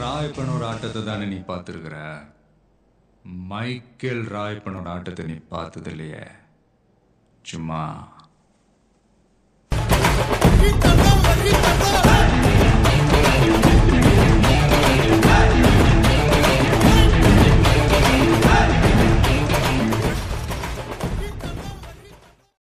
ராயப்பனோட ஆட்டத்தை தானே நீ பார்த்துருக்குற? மைக்கேல் ராயப்பனோட ஆட்டத்தை நீ பார்த்தது இல்லையே சும்மா.